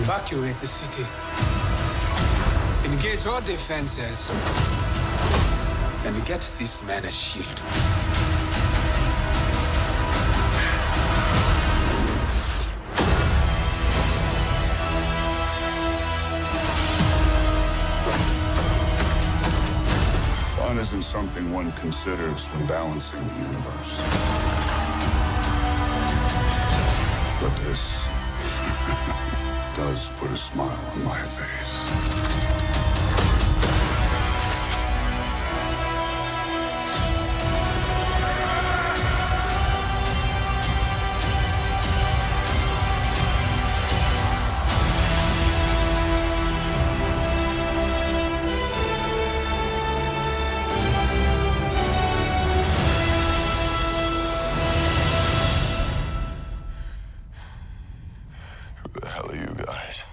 Evacuate the city. Engage all defenses. And get this man a shield. Fun isn't something one considers when balancing the universe. But this does put a smile on my face. You guys?